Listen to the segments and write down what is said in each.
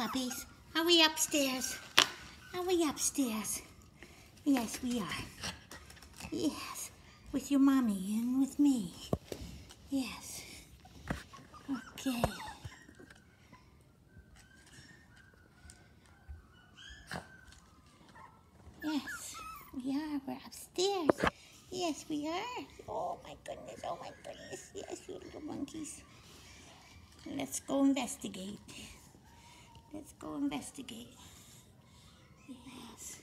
puppies? Are we upstairs? Are we upstairs? Yes, we are. Yes, with your mommy and with me. Yes. Okay. Yes, we are. We're upstairs. Yes, we are. Oh my goodness. Oh my goodness. Yes, you little monkeys. Let's go investigate. Investigate. Yes.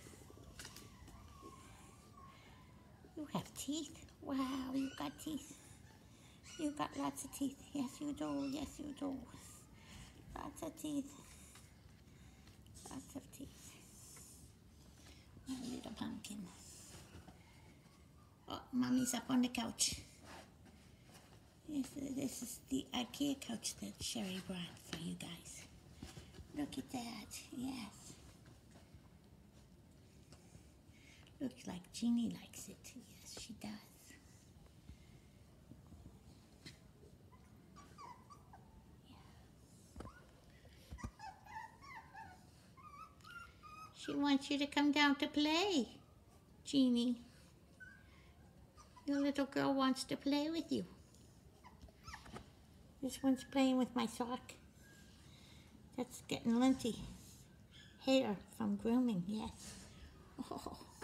You have teeth. Wow, you got teeth. You got lots of teeth. Yes, you do. Yes, you do. Lots of teeth. Lots of teeth. My little pumpkin. Oh, mommy's up on the couch. Yes, this is the IKEA couch that Sherry brought for you guys. Look at that. Yes. Looks like Jeannie likes it. Yes, she does. She wants you to come down to play, Jeannie. Your little girl wants to play with you. This one's playing with my sock. That's getting linty. Hair from grooming, yes. Oh.